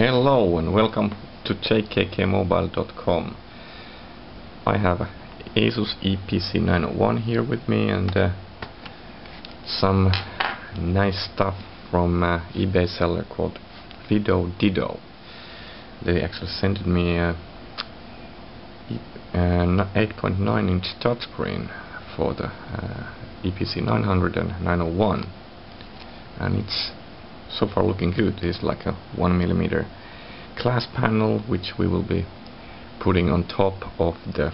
Hello and welcome to jkkmobile.com. I have Asus Eee PC 901 here with me and uh, some nice stuff from uh, eBay seller called Fido Dido. They actually sent me an 8.9 inch touchscreen for the uh, Eee PC 900 and 901 and it's so far looking good. It's like a 1 millimeter glass panel which we will be putting on top of the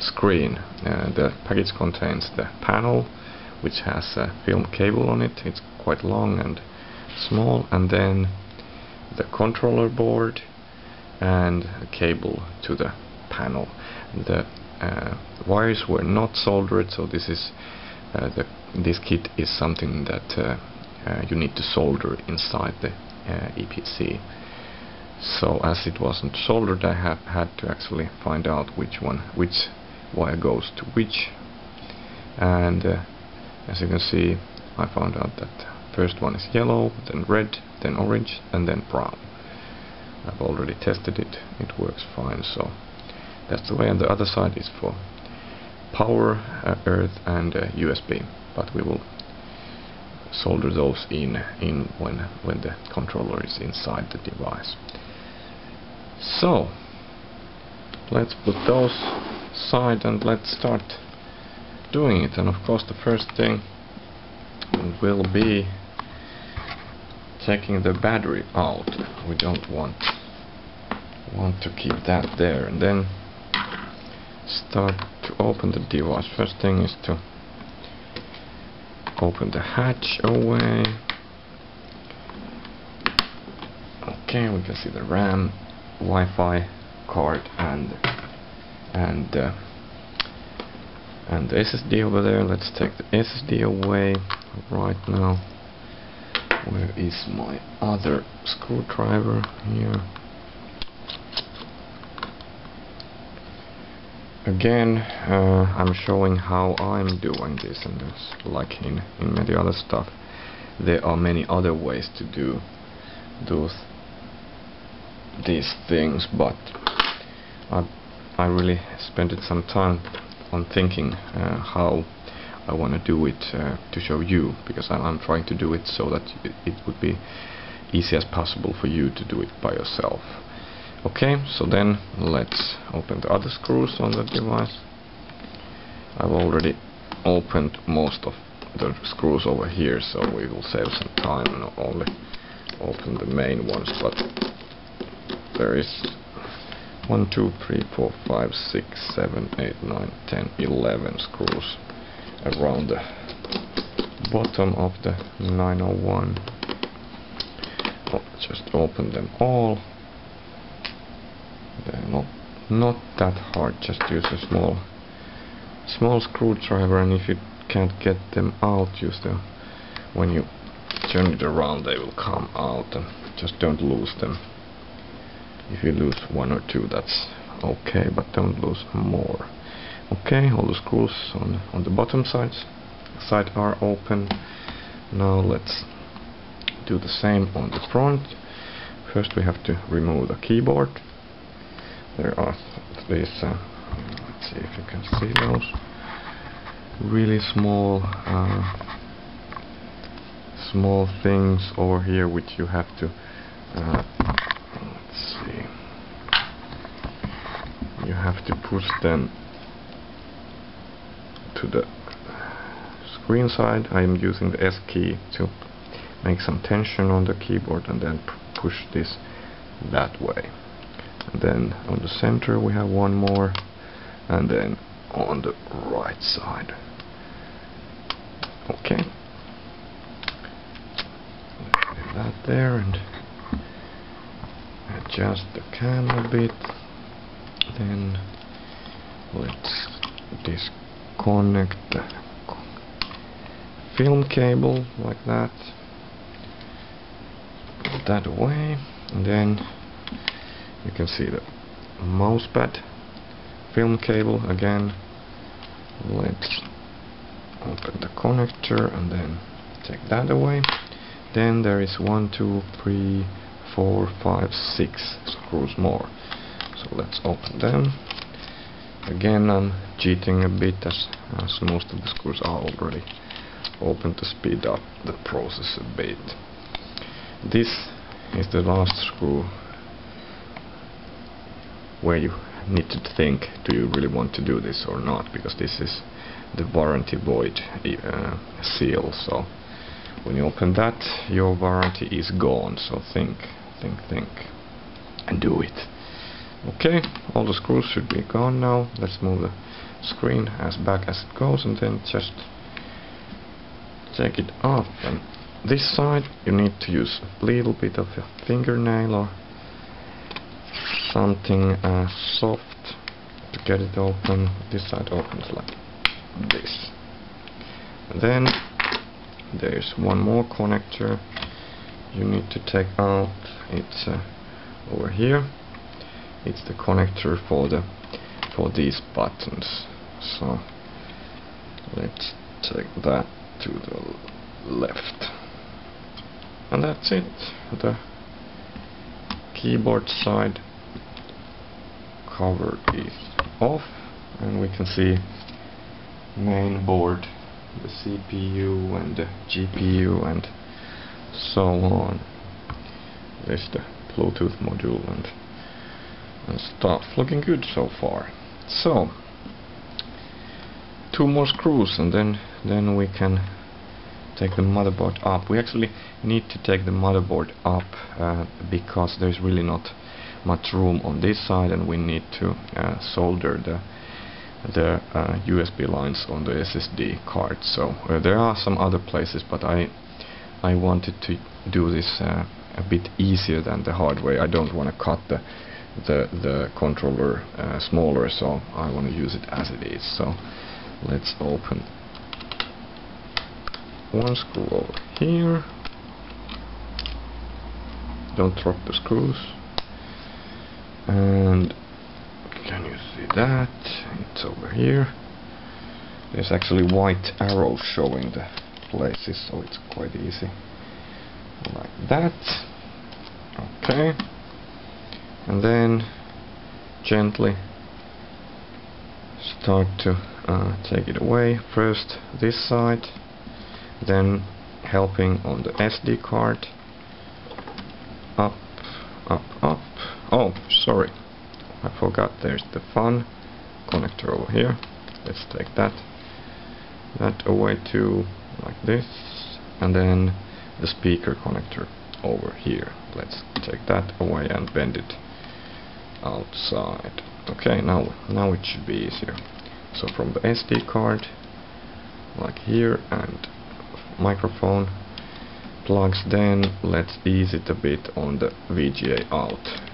screen. Uh, the package contains the panel which has a film cable on it. It's quite long and small and then the controller board and a cable to the panel. The uh, wires were not soldered so this is uh, the, this kit is something that uh, you need to solder inside the uh, Eee PC. So as it wasn't soldered, I had to actually find out which one, which wire goes to which. And uh, as you can see, I found out that first one is yellow, then red, then orange, and then brown. I've already tested it; it works fine. So that's the way. And the other side is for power, uh, earth, and uh, USB. But we will solder those in in when when the controller is inside the device. So let's put those aside and let's start doing it. And of course the first thing will be taking the battery out. We don't want want to keep that there. And then start to open the device. First thing is to open the hatch away. Okay we can see the RAM Wi-Fi card and and uh, and the SSD over there. Let's take the SSD away right now. Where is my other screwdriver? Here again uh, I'm showing how I'm doing this and this like in, in many other stuff. There are many other ways to do those these things but I, I really spent some time on thinking uh, how I want to do it uh, to show you because I'm, I'm trying to do it so that it, it would be easy as possible for you to do it by yourself Okay, so then let's open the other screws on the device. I've already opened most of the screws over here, so we will save some time and only open the main ones, but there is 1, 2, 3, 4, 5, 6, 7, 8, 9, 10, 11 screws around the bottom of the 901. Oh, just open them all Uh, not not that hard just use a small small screwdriver and if you can't get them out use the when you turn it around they will come out and just don't lose them. If you lose one or two that's okay but don't lose more. Okay all the screws on on the bottom sides side are open. Now let's do the same on the front. First we have to remove the keyboard there are these uh, let's see if you can see those. Really small uh, small things over here which you have to uh, let's see. You have to push them to the screen side. I am using the S key to make some tension on the keyboard and then push this that way then on the center we have one more and then on the right side. Okay. That there and adjust the cam a bit. Then let's disconnect the film cable like that. Put that away and then you can see the mousepad film cable again let's open the connector and then take that away then there is one two three four, five, six screws more. So let's open them. Again, I'm cheating a bit as, as most of the screws are already open to speed up the process a bit. This is the last screw where you need to think do you really want to do this or not? Because this is the warranty void uh, seal. So when you open that your warranty is gone. So think think think and do it. Okay all the screws should be gone now. Let's move the screen as back as it goes and then just take it off. And this side you need to use a little bit of a fingernail or something uh, soft to get it open this side opens like this. Then there's one more connector. You need to take out it's uh, over here. It's the connector for the for these buttons. So let's take that to the left. And that's it. The keyboard side cover is off and we can see main board the CPU and the GPU and so on there's the Bluetooth module and, and stuff. Looking good so far. So two more screws and then then we can take the motherboard up. We actually need to take the motherboard up uh, because there's really not much room on this side and we need to uh, solder the the uh, USB lines on the SSD card. So uh, there are some other places but I I wanted to do this uh, a bit easier than the hard way. I don't want to cut the the, the controller uh, smaller so I want to use it as it is. So let's open one screw over here. Don't drop the screws and can you see that? It's over here. There's actually white arrows showing the places so it's quite easy. Like that. Okay. And then gently start to uh, take it away. First this side then helping on the SD card up up up oh sorry. I forgot. There's the fun connector over here. Let's take that. That away to like this. And then the speaker connector over here. Let's take that away and bend it outside. Okay now now it should be easier. So from the SD card like here and microphone plugs then let's ease it a bit on the VGA out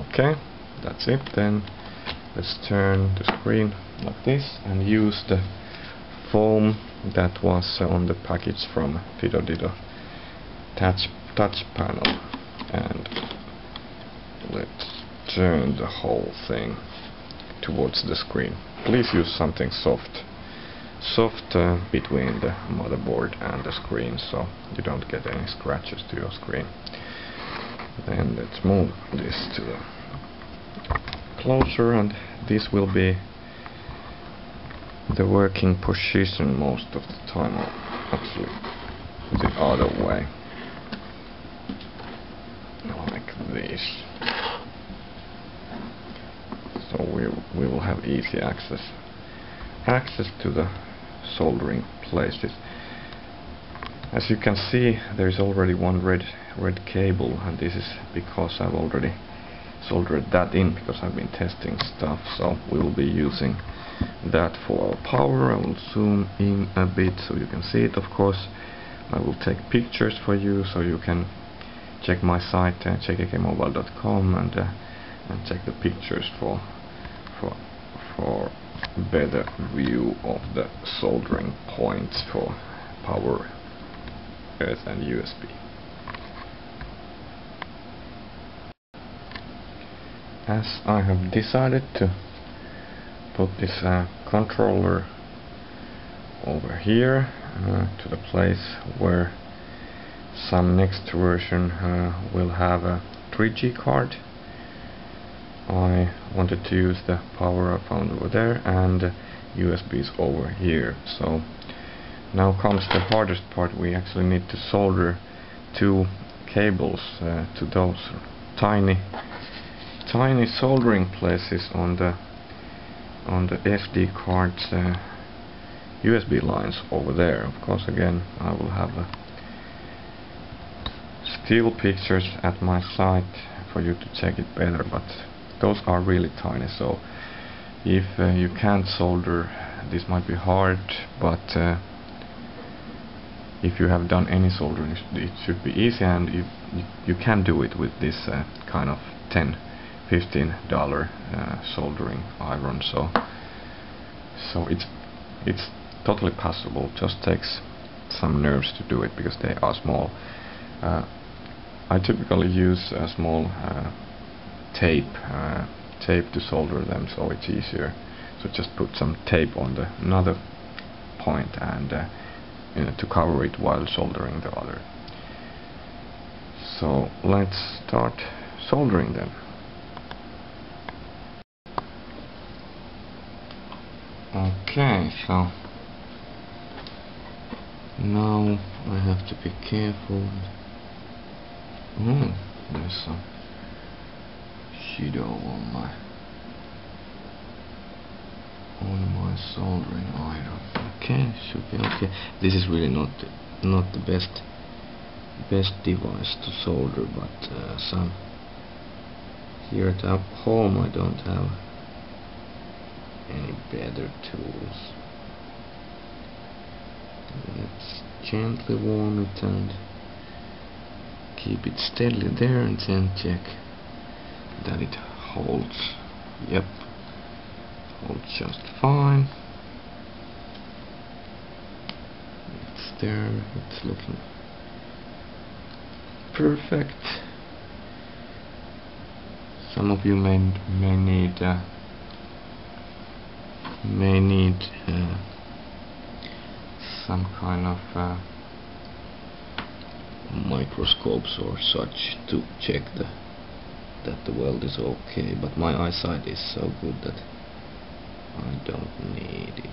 okay that's it then. Let's turn the screen like this and use the foam that was uh, on the package from FidoDido touch, touch panel. And let's turn the whole thing towards the screen. Please use something soft soft uh, between the motherboard and the screen so you don't get any scratches to your screen then let's move this to the closer and this will be the working position most of the time actually the other way. Like this. So we, we will have easy access access to the soldering places. As you can see there is already one red red cable and this is because I've already soldered that in because I've been testing stuff so we will be using that for our power. I will zoom in a bit so you can see it of course. I will take pictures for you so you can check my site uh, jkkmobile.com and uh, and check the pictures for for for better view of the soldering points for power earth and USB as I have decided to put this uh, controller over here uh, to the place where some next version uh, will have a 3G card. I wanted to use the power I found over there and USBs over here. So now comes the hardest part. We actually need to solder two cables uh, to those tiny tiny soldering places on the on the SD cards uh, USB lines over there. Of course again I will have uh, still pictures at my site for you to check it better but those are really tiny so if uh, you can't solder this might be hard but uh, if you have done any soldering it should be easy and you, you, can do it with this uh, kind of 10 15 dollar uh, soldering iron so so it's it's totally possible. Just takes some nerves to do it because they are small. Uh, I typically use a small uh, tape uh, tape to solder them so it's easier so just put some tape on the another point and uh, you know, to cover it while soldering the other. So let's start soldering them okay so now I have to be careful. Oh there's some shadow on my on my soldering iron. Okay should be okay. This is really not not the best best device to solder but uh, some here at home I don't have any better tools. Let's gently warm it and keep it steadily there and then check that it holds. Yep. Holds just fine. It's there. It's looking perfect. Some of you may may need uh, may need uh, some kind of uh, microscopes or such to check the that the weld is okay. But my eyesight is so good that I don't need it.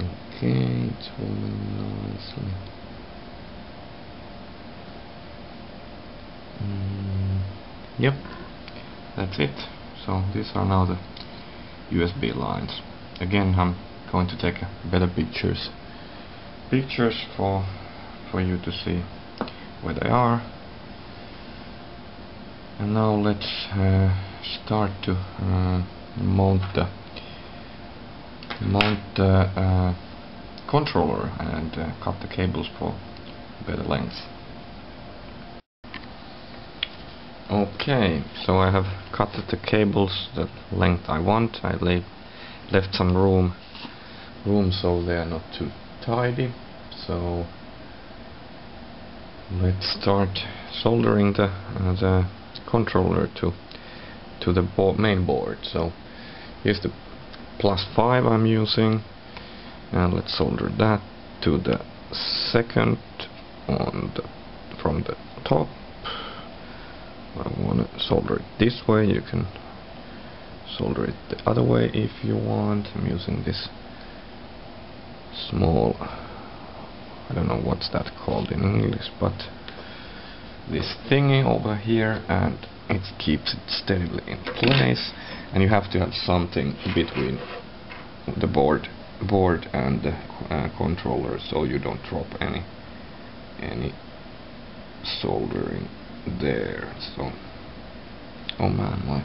Okay it's forming nicely. Mm, yep that's it. So these are now the USB lines. Again I'm going to take better pictures. Pictures for for you to see where they are. And now let's uh, start to uh, mount the mount the uh, controller and uh, cut the cables for better length okay so I have cut the cables the length I want. I left some room room so they are not too tidy. So let's start soldering the uh, the controller to to the board, main board. So here's the plus 5 I'm using. And let's solder that to the second on the from the top I want to solder it this way you can solder it the other way if you want. I'm using this small I don't know what's that called in English but this thingy over here and it keeps it steadily in place. And you have to have something between the board board and the uh, controller so you don't drop any any soldering there. So oh man my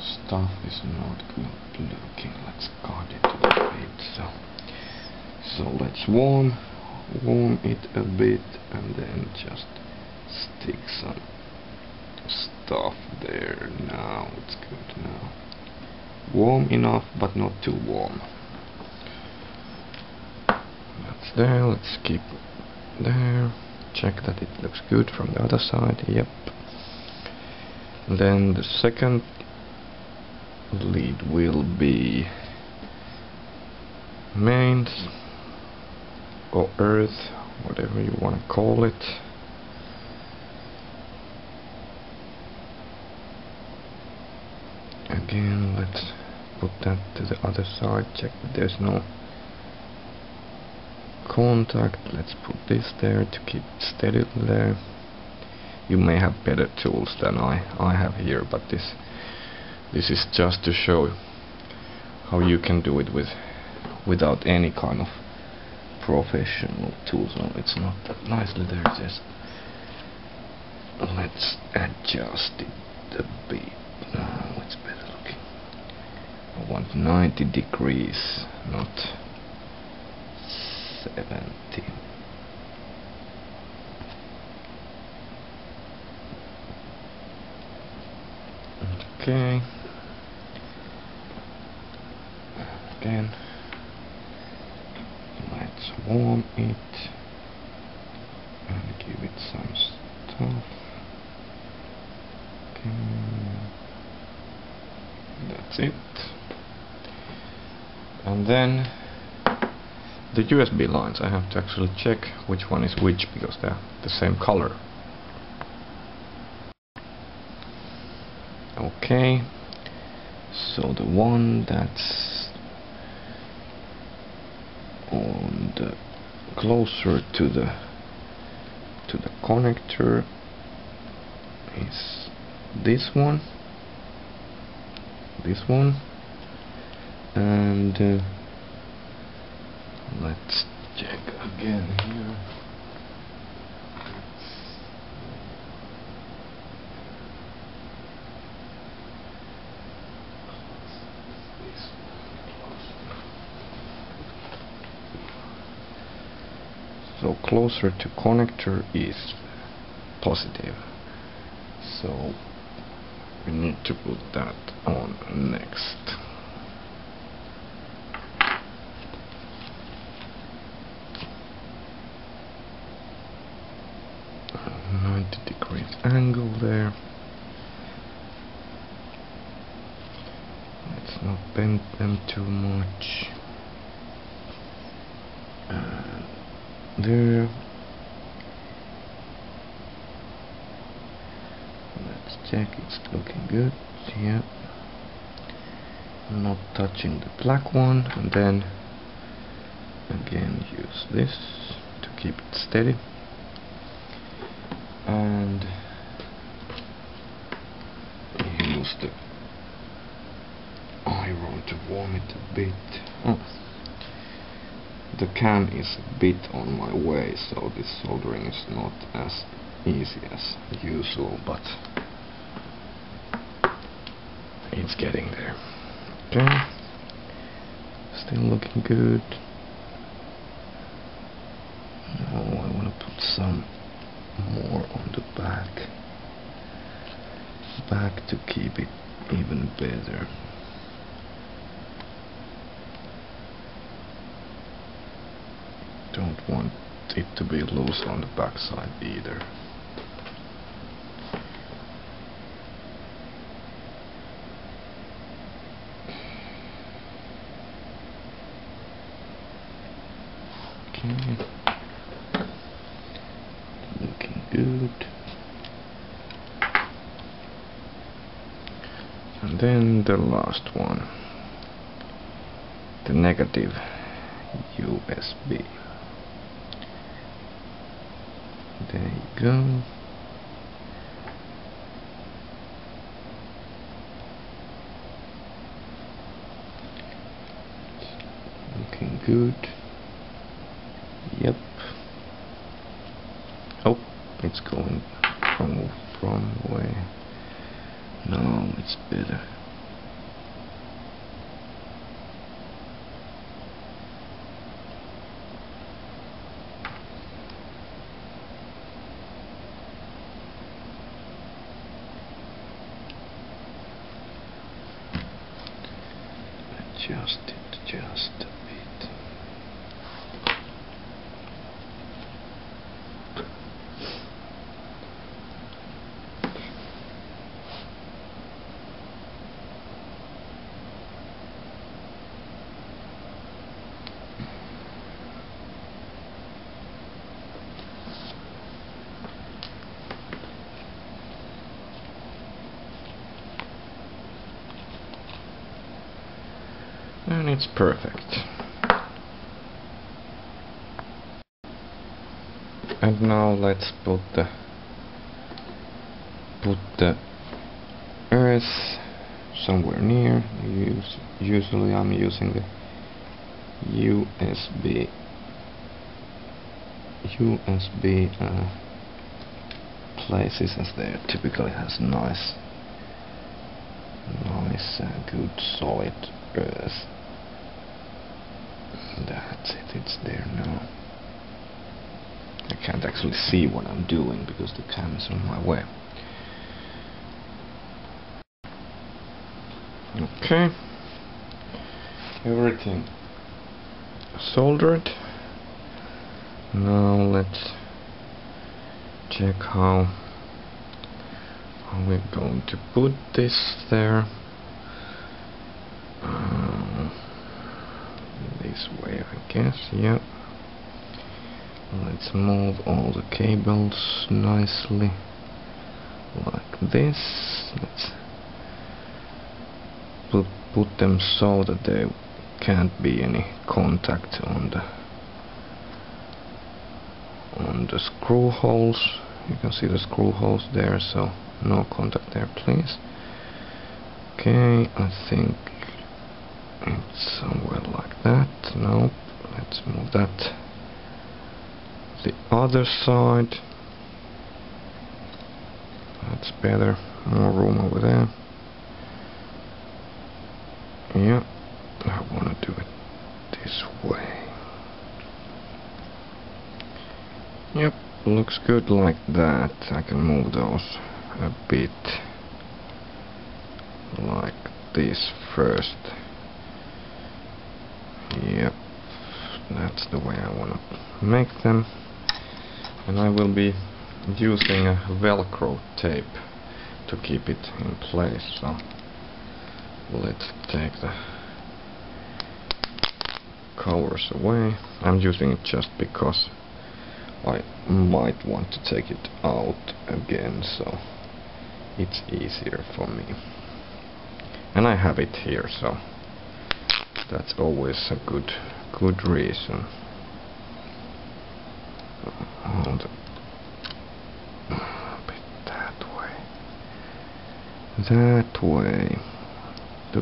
stuff is not good looking. Let's cut it a bit. So so let's warm warm it a bit and then just stick some stuff there. Now it's good now. Warm enough but not too warm. That's there. Let's keep there check that it looks good from the other side yep. Then the second lead will be mains or earth whatever you want to call it. Again let's put that to the other side check that there's no contact. Let's put this there to keep it steady there. You may have better tools than I, I have here but this this is just to show you how you can do it with without any kind of professional tools. No it's not that nicely there just let's adjust it a bit. Now it's better looking. I want 90 degrees not 70 okay again. Let's warm it and give it some stuff. Okay that's it. And then the USB lines. I have to actually check which one is which because they're the same color. Okay. So the one that's on the closer to the to the connector is this one. This one. And uh, let's check again here. So closer to connector is positive. So we need to put that on next ninety degrees angle there. Let's not bend them too much. And there. Let's check it's looking good. Yeah. Not touching the black one. And then again use this to keep it steady. And the iron to warm it a bit. Oh. the can is a bit on my way so this soldering is not as easy as usual but it's getting there. Okay. Still looking good now I want to put some more on the back back to keep it even better. Don't want it to be loose on the backside either. Okay. Looking good then the last one. The negative USB there you go. Looking good yep oh it's going from wrong way no it's better adjust it just a bit That's perfect. And now let's put the put the earth somewhere near. Use, usually I'm using the USB USB uh, places as they typically has nice nice uh, good solid earth. That's it. It's there now I can't actually see what I'm doing because the cam is on my way. Okay. Everything soldered. Now let's check how, we're going to put this there. Uh, this way I guess yep let's move all the cables nicely like this. Let's put, put them so that there can't be any contact on the on the screw holes. You can see the screw holes there so no contact there please. Okay I think it's somewhere like that. No let's move that other side that's better more room over there yeah I want to do it this way Yep, looks good like that. I can move those a bit like this first. Yep, that's the way I want to make them. And I will be using a velcro tape to keep it in place. So let's take the covers away. I'm using it just because I might want to take it out again so it's easier for me and I have it here so that's always a good good reason hold a bit that way that way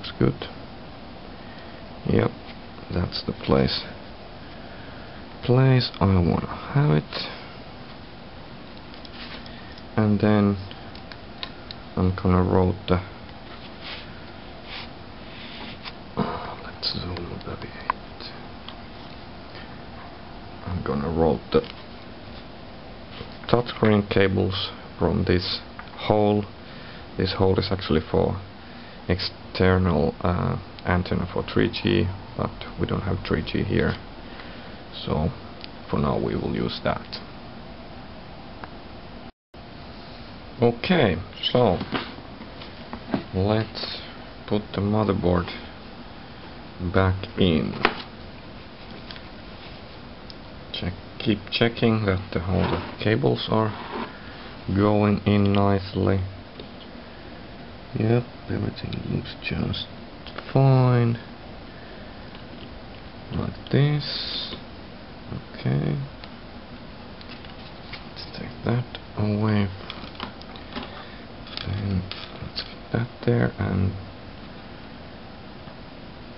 looks good. Yep that's the place. Place I want to have it. And then I'm gonna roll the let's zoom a bit. I'm gonna roll the touchscreen cables from this hole. This hole is actually for external uh, antenna for 3G but we don't have 3G here. So for now we will use that. Okay so let's put the motherboard back in. Check keep checking that the, all the cables are going in nicely yep everything looks just fine like this Okay. Let's take that away. And let's put that there and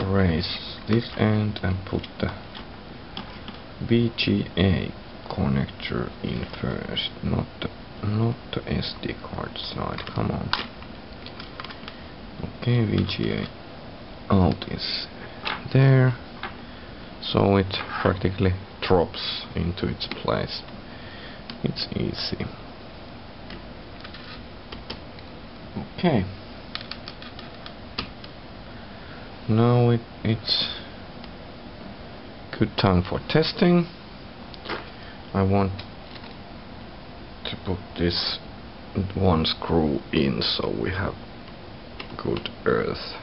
raise this end and put the VGA connector in first, not the not the SD card side. Come on. Okay, VGA out is there, so it practically drops into its place. It's easy. Okay. Now it, it's good time for testing. I want to put this one screw in so we have good earth.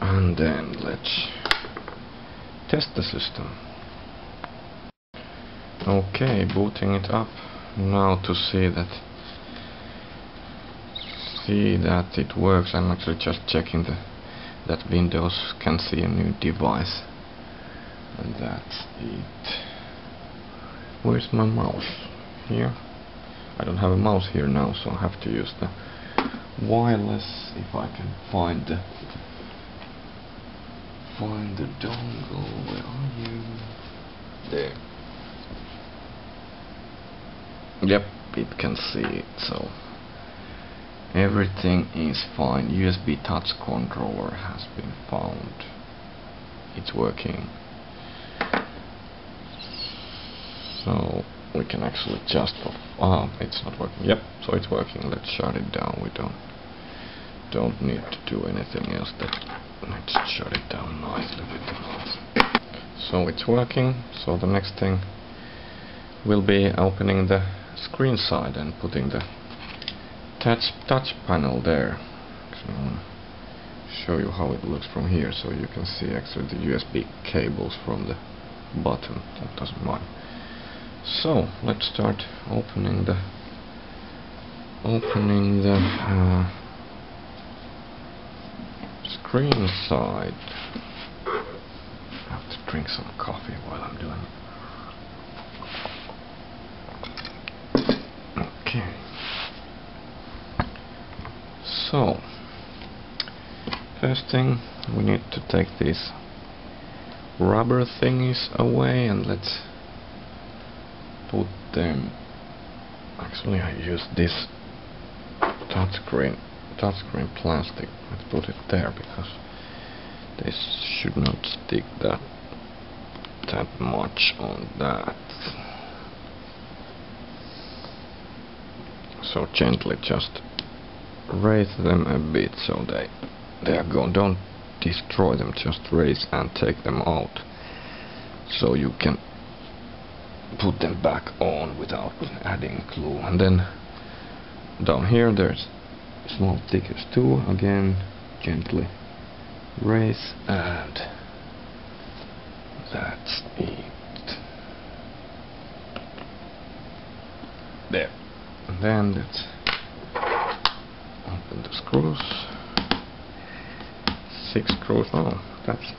And then let's test the system. Okay, booting it up. Now to see that see that it works. I'm actually just checking the that Windows can see a new device. And that's it. Where's my mouse? Here? I don't have a mouse here now so I have to use the wireless if I can find the find the dongle where are you? There. Yep it can see it so. Everything is fine. USB touch controller has been found. It's working. So we can actually just ah it's not working. Yep so it's working. Let's shut it down. We don't don't need to do anything else. That let's shut it down nicely with the mouse. So it's working. So the next thing will be opening the screen side and putting the touch touch panel there. So show you how it looks from here so you can see actually the USB cables from the bottom. That doesn't mind so let's start opening the opening the uh, screen side. I have to drink some coffee while I'm doing it. Okay. So first thing we need to take these rubber thingies away and let's put them. Actually I use this touchscreen touchscreen plastic. Let's put it there because this should not stick that that much on that. So gently just raise them a bit so they they are gone. Don't destroy them just raise and take them out so you can put them back on without adding glue. And then down here there's small stickers too again gently raise and that's it. There. And then let's open the screws. Six screws. Oh that's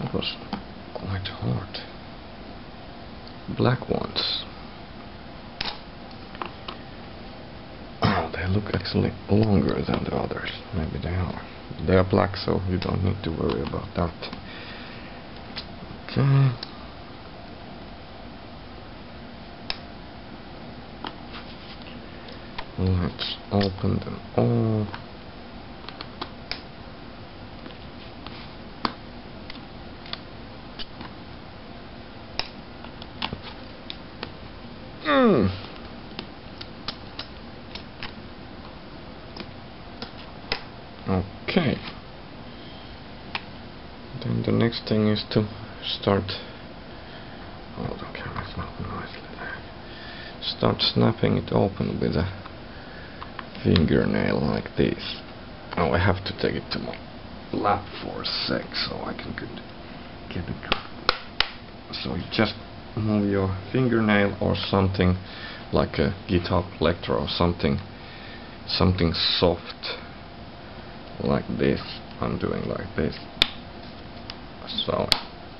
that was quite hard. Black ones. Oh, they look actually longer than the others. Maybe they are. They are black, so you don't need to worry about that. Okay. Let's open them all. Hmm. Okay. Then the next thing is to start. Oh, not nicely there. Start snapping it open with a fingernail like this. Now I have to take it to my lap for a sec so I can get it. So you just move your fingernail or something like a guitar collector or something something soft like this I'm doing like this so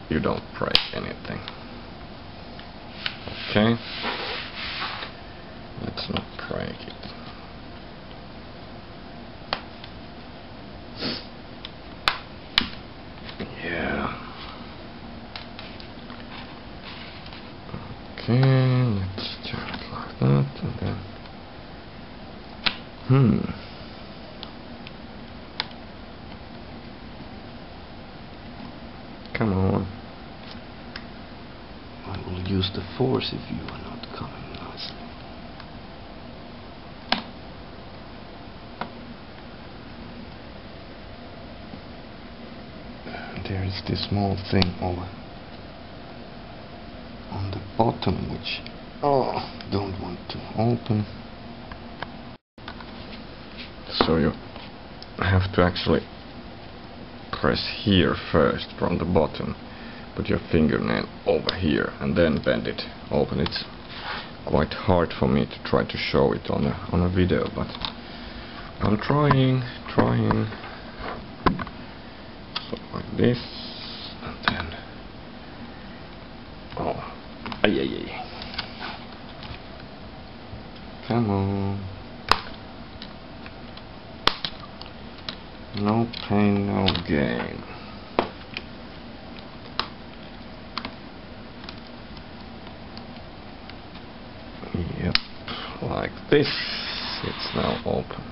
you don't break anything. Okay? Let's not break it Okay, let's turn it like that and then. Hmm. Come on. I will use force if you are not coming nicely. There is this small thing over on the bottom which oh don't want to open so you have to actually press here first from the bottom put your fingernail over here and then bend it open it's quite hard for me to try to show it on a on a video but I'm trying trying So like this, and then oh, ay ay ay. Come on. No pain, no gain. Yep, like this. It's now open.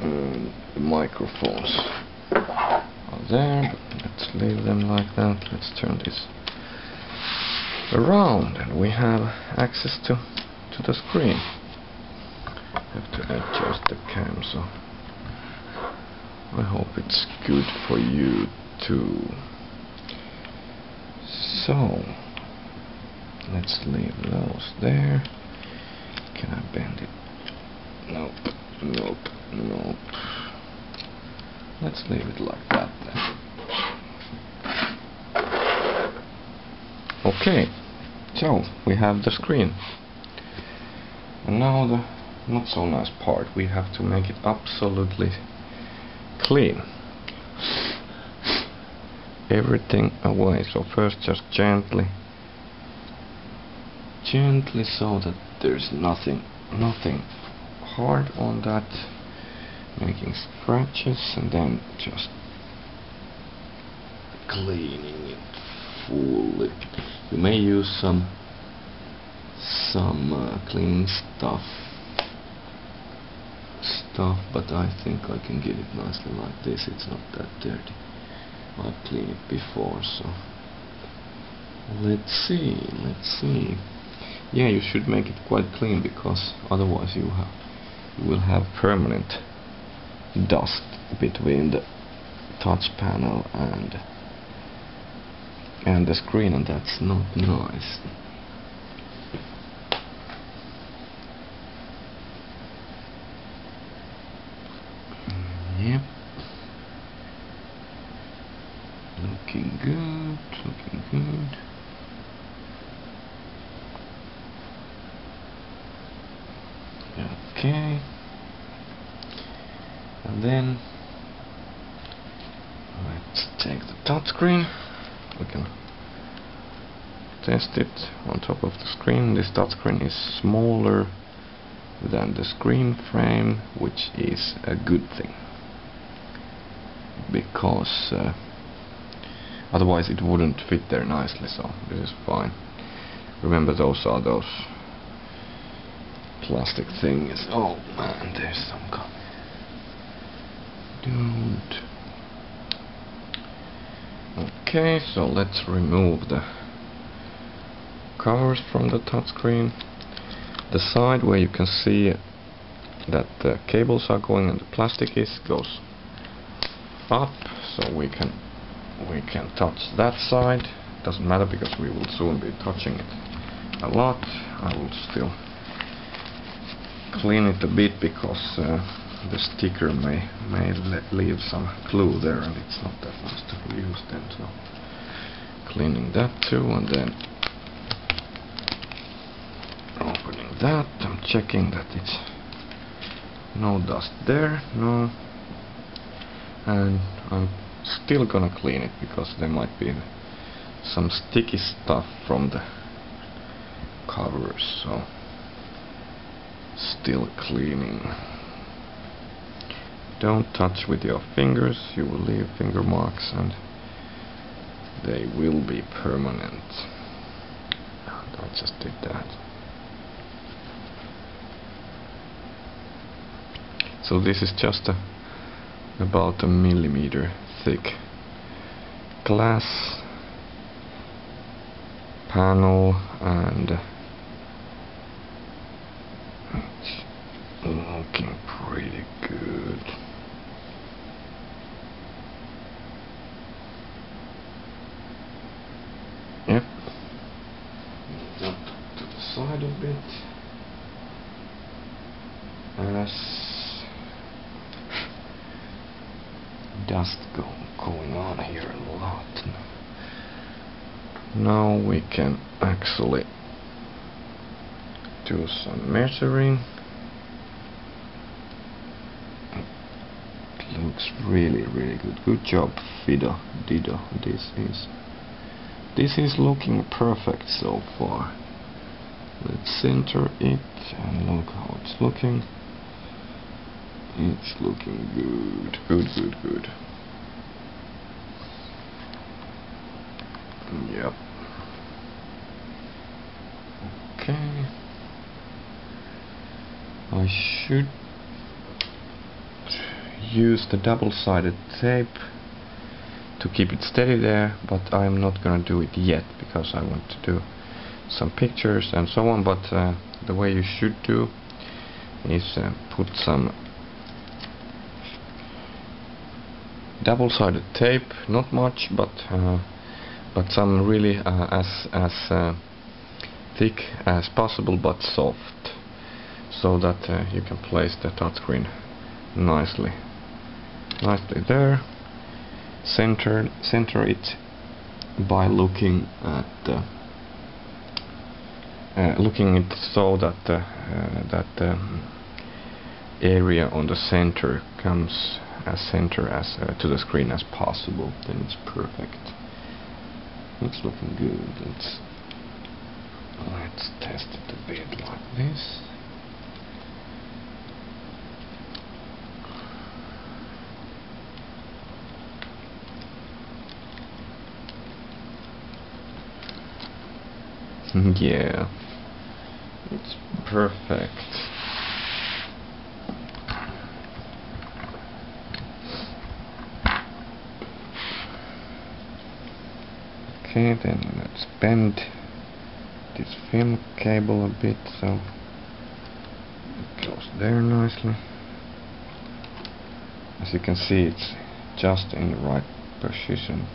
And the microphones are there, let's leave them like that. Let's turn this around and we have access to, to the screen. Have to adjust the cam so I hope it's good for you too. So let's leave those there. Can I bend it? Nope, nope, nope. Let's leave it like that then. Okay, so we have the screen. And now the not so nice part, we have to make it absolutely clean. Everything away, so first just gently gently so that there's nothing nothing hard on that making scratches and then just cleaning it fully. You may use some some uh, cleaning stuff stuff but I think I can get it nicely like this. It's not that dirty. I've cleaned it before so let's see let's see yeah you should make it quite clean because otherwise you have you will have permanent dust between the touch panel and and the screen and that's not nice yep looking good looking good okay and then let's take the touchscreen we can test it on top of the screen this touchscreen is smaller than the screen frame which is a good thing. Because uh, otherwise it wouldn't fit there nicely so this is fine. Remember those are those plastic thing is oh man there's some co don't okay so let's remove the covers from the touchscreen the side where you can see that the cables are going and the plastic is goes up so we can we can touch that side. Doesn't matter because we will soon be touching it a lot. I will still clean it a bit because uh, the sticker may may leave some glue there and it's not that nice to use then so cleaning that too and then opening that I'm checking that it's no dust there no and I'm still gonna clean it because there might be some sticky stuff from the covers so still cleaning. Don't touch with your fingers, you will leave finger marks and they will be permanent. I just did that. So this is just a, about a millimeter thick glass panel and it's looking pretty good. Yep. Jump to the side a bit. As dust go going on here a lot. Now we can actually do some measuring. Looks really really good. Good job Fido Dido. This is this is looking perfect so far. Let's center it and look how it's looking it's looking good. Good good good. Yep. Okay. I should use the double-sided tape to keep it steady there but I'm not gonna do it yet because I want to do some pictures and so on but uh, the way you should do is uh, put some double-sided tape not much but uh, but some really uh, as as uh, thick as possible but soft so that uh, you can place the touchscreen nicely. Nicely there. Center center it by looking at the uh, looking it so that uh, that the area on the center comes as center as uh, to the screen as possible then it's perfect. It's looking good. Let's let's test it a bit like this. Yeah. It's perfect then let's bend this film cable a bit so it goes there nicely. As you can see it's just in the right position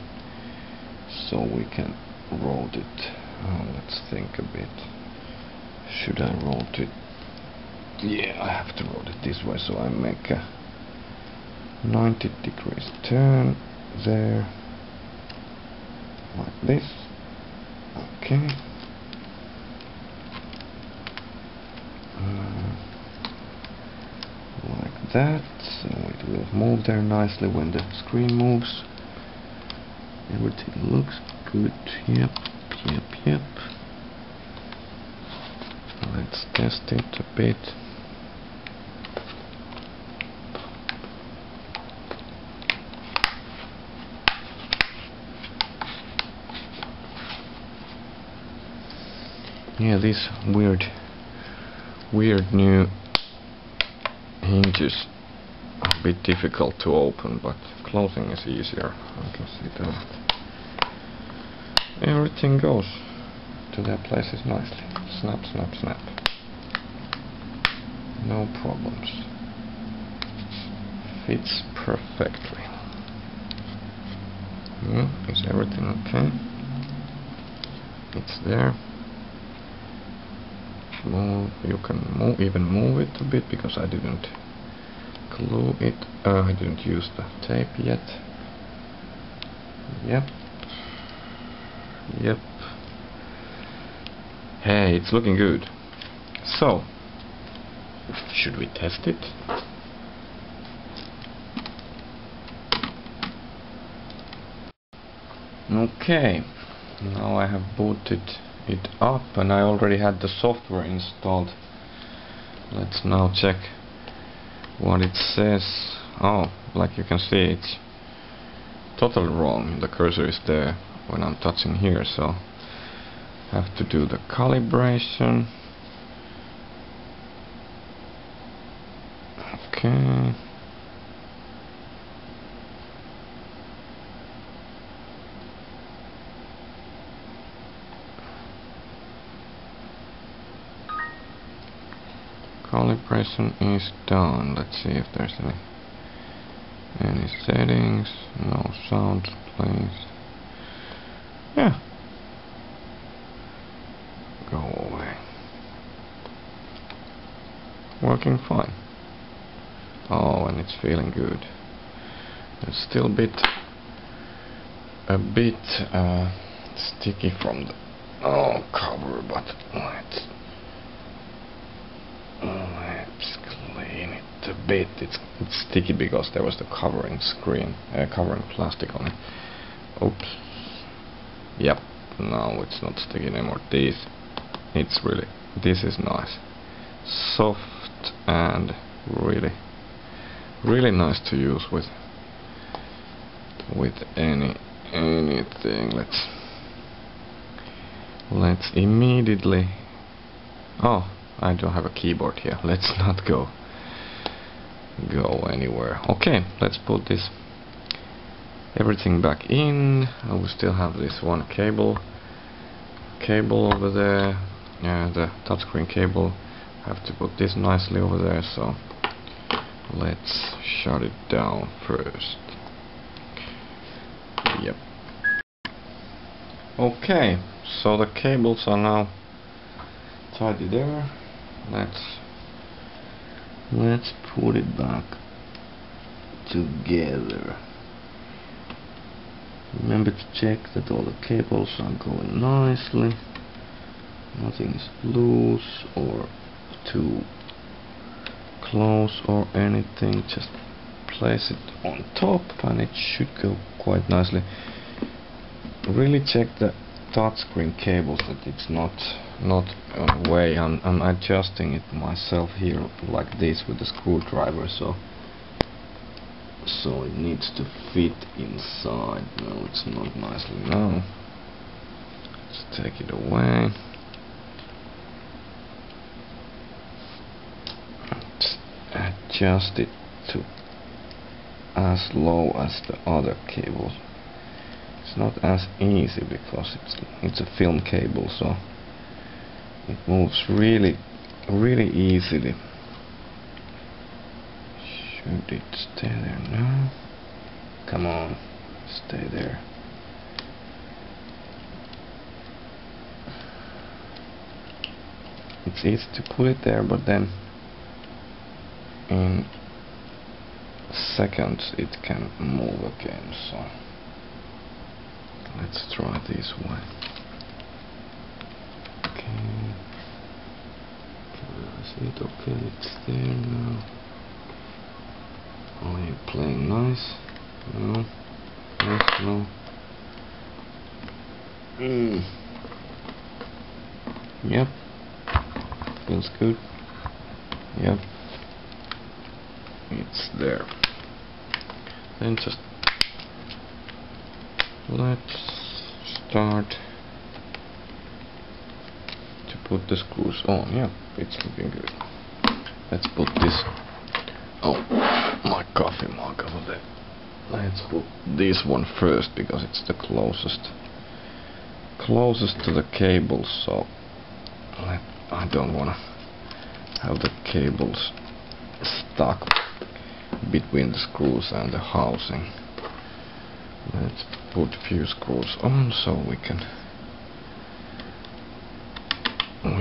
so we can roll it. Oh, let's think a bit. Should I roll it? Yeah, I have to roll it this way, so I make a 90 degrees turn there, like this. Okay. Uh, like that, so it will move there nicely when the screen moves. Everything looks good. Yep. Yep, yep. Let's test it a bit. Yeah, these weird, weird new hinges a bit difficult to open, but closing is easier. I can see that everything goes to their places nicely. Snap, snap, snap. No problems. Fits perfectly. Hmm, is everything okay? It's there. Move, you can move, even move it a bit because I didn't glue it. Uh, I didn't use the tape yet. Yep, Yep. Hey, it's looking good. So, should we test it? Okay, now I have booted it up and I already had the software installed. Let's now check what it says. Oh, like you can see it's totally wrong. The cursor is there when I'm touching here so have to do the calibration okay calibration is done let's see if there's any any settings no sound please yeah. Go away. Working fine. Oh, and it's feeling good. It's still a bit, a bit uh, sticky from the oh cover, but let's let's clean it a bit. It's, it's sticky because there was the covering screen, uh, covering plastic on it. Oops. Yep. Now it's not sticky anymore. This, it's really, this is nice. Soft and really, really nice to use with, with any, anything. Let's, let's immediately, oh, I don't have a keyboard here. Let's not go go anywhere. Okay, let's put this everything back in. I will still have this one cable cable over there. Yeah, the touchscreen cable. I have to put this nicely over there, so let's shut it down first. Yep. Okay, so the cables are now tidy there. Let's let's put it back together. Remember to check that all the cables are going nicely. Nothing is loose or too close or anything. Just place it on top and it should go quite nicely. Really check the touchscreen cables that it's not not uh, away. I'm, I'm adjusting it myself here like this with the screwdriver so so it needs to fit inside. No it's not nicely. Now let's take it away. Just adjust it to as low as the other cables it's not as easy because it's it's a film cable so it moves really really easily should it stay there now? Come on, stay there. It's easy to put it there, but then in seconds it can move again, so let's try this one. Okay. It okay? It's there now. Are you playing nice? No? Yes, no? Mm. Yep. Feels good. Yep. It's there. Then just let's start to put the screws on. Yeah, it's looking good. Let's put this. Oh my coffee mug over there. Let's put this one first because it's the closest closest to the cable so I don't wanna have the cables stuck between the screws and the housing. Let's put a few screws on so we can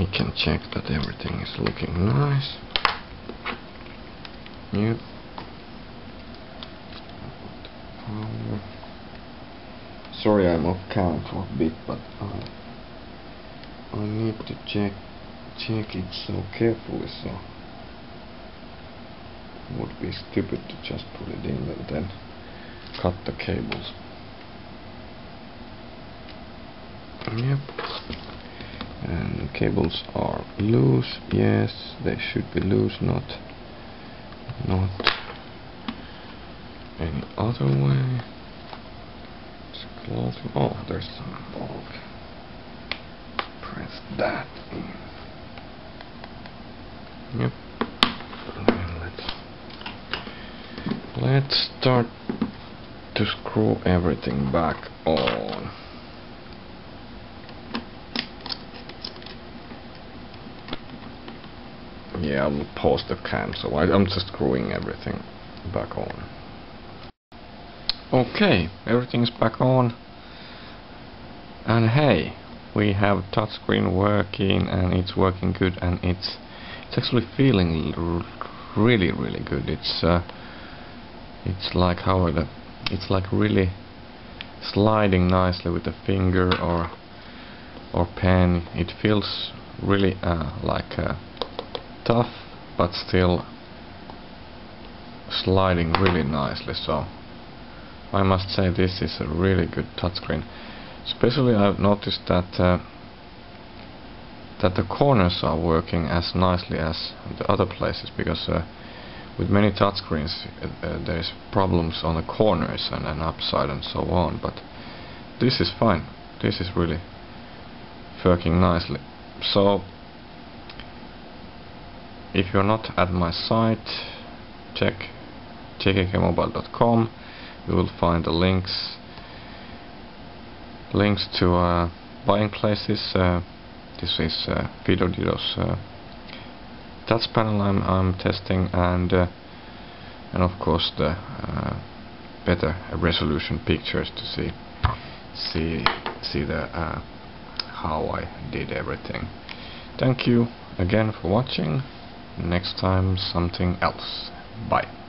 we can check that everything is looking nice. Yep. Sorry I'm off count for a bit, but I, I need to check check it so carefully, so it would be stupid to just put it in and then cut the cables. Yep. And the cables are loose, yes, they should be loose, not not any other way. it's close Oh, there's some bulk. Press that in. Yep. let's let's start to screw everything back on. Yeah, I'll pause the cam, so I, I'm just screwing everything back on. Okay, everything's back on. And hey, we have touchscreen working and it's working good and it's it's actually feeling really really good. It's uh, it's like how it, it's like really sliding nicely with the finger or or pen. It feels really uh, like uh, tough but still sliding really nicely so I must say this is a really good touchscreen. Especially I've noticed that uh, that the corners are working as nicely as the other places because uh, with many touchscreens uh, uh, there's problems on the corners and, and upside and so on but this is fine. This is really working nicely. So if you're not at my site check jkkmobile.com you will find the links links to uh, buying places. Uh, this is uh, FidoDido's uh, touch panel I'm, I'm testing and uh, and of course the uh, better resolution pictures to see see see the uh, how I did everything. Thank you again for watching next time something else. Bye